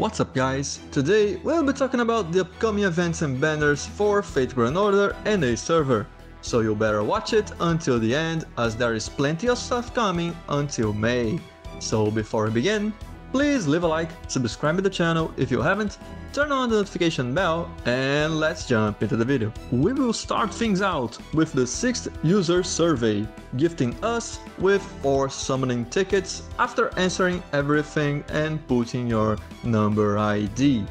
What's up guys? Today we'll be talking about the upcoming events and banners for Fate Grand Order NA server. So you better watch it until the end as there is plenty of stuff coming until May. So before we begin, please leave a like, subscribe to the channel if you haven't, turn on the notification bell and let's jump into the video. We will start things out with the 6th user survey, gifting us with 4 summoning tickets after answering everything and putting your number ID.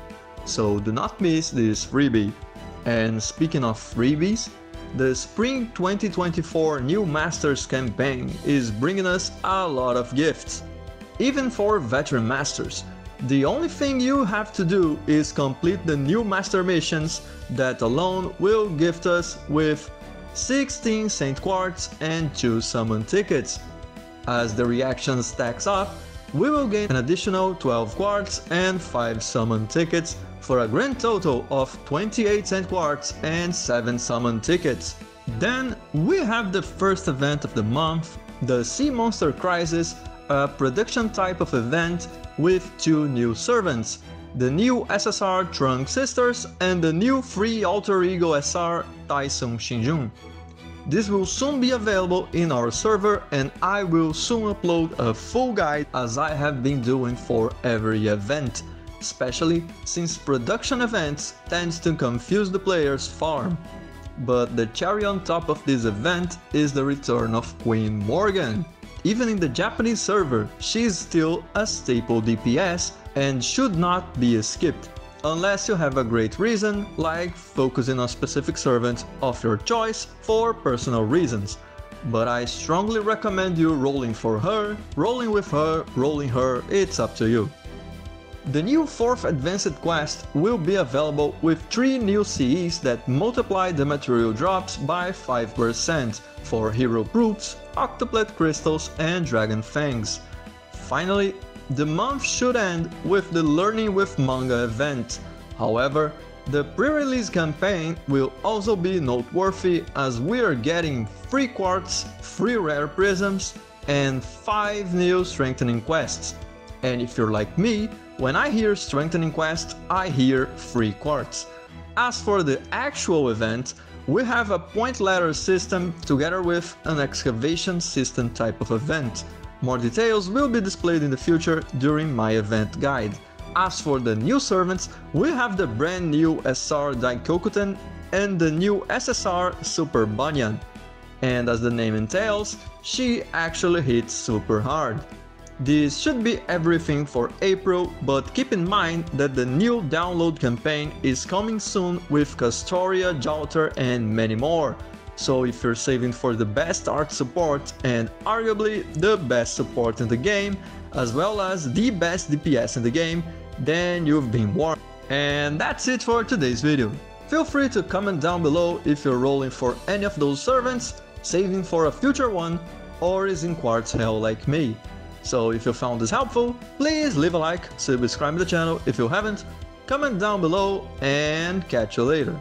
So do not miss this freebie. And speaking of freebies, the Spring 2024 New Masters campaign is bringing us a lot of gifts even for veteran masters. The only thing you have to do is complete the new master missions that alone will gift us with 16 Saint Quartz and 2 summon tickets. As the reaction stacks up, we will gain an additional 12 quartz and 5 summon tickets for a grand total of 28 Saint Quartz and 7 summon tickets. Then we have the first event of the month, the Sea Monster Crisis a production type of event with two new servants, the new SSR Trung Sisters and the new free alter ego SR Taisui Xingjun. This will soon be available in our server and I will soon upload a full guide as I have been doing for every event, especially since production events tends to confuse the player's farm. But the cherry on top of this event is the return of Queen Morgan. Even in the Japanese server, she's still a staple DPS and should not be skipped, unless you have a great reason, like focusing on specific servants of your choice for personal reasons. But I strongly recommend you rolling for her, rolling with her, rolling her, it's up to you. The new 4th Advanced Quest will be available with 3 new CEs that multiply the material drops by 5% for Hero Proofs, Octuplet Crystals and Dragon Fangs. Finally, the month should end with the Learning with Manga event. However, the pre-release campaign will also be noteworthy as we are getting free quartz, free rare prisms, and 5 new strengthening quests. And if you're like me, when I hear Strengthening Quest, I hear Free Quartz. As for the actual event, we have a point ladder system together with an excavation system type of event. More details will be displayed in the future during my event guide. As for the new servants, we have the brand new SR Daikokuten and the new SSR Super Bunyan. And as the name entails, she actually hits super hard. This should be everything for April, but keep in mind that the new download campaign is coming soon with Castoria, Jalter and many more. So if you're saving for the best art support and arguably the best support in the game, as well as the best DPS in the game, then you've been warned. And that's it for today's video. Feel free to comment down below if you're rolling for any of those servants, saving for a future one, or is in Quartz Hell like me. So if you found this helpful, please leave a like, subscribe to the channel if you haven't, comment down below and catch you later.